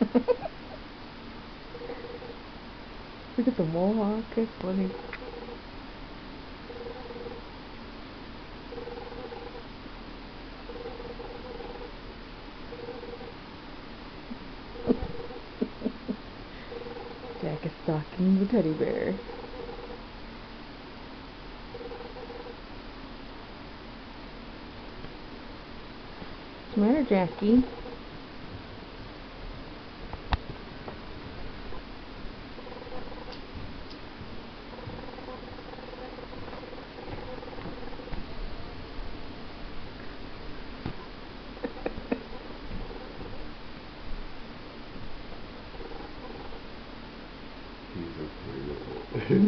Look at the mohawk. That's funny. Jack is stalking the teddy bear. What's the matter, Jackie? He's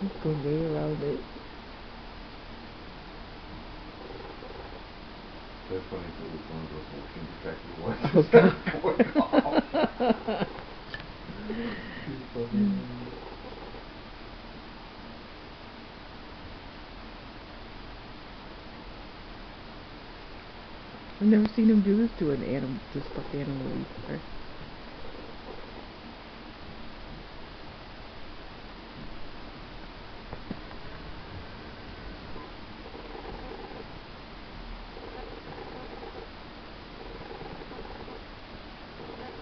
He's going way around it. That's funny if it was one of those motion detector ones. Off. I've never seen him do this to an animal, to stuffed animal before.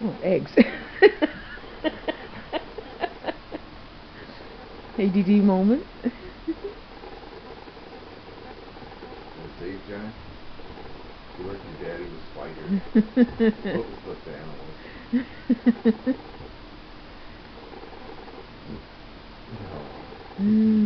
Oh, eggs. ADD moment. Dave John, you like your daddy was spider. what was stuffed animals? No. mm.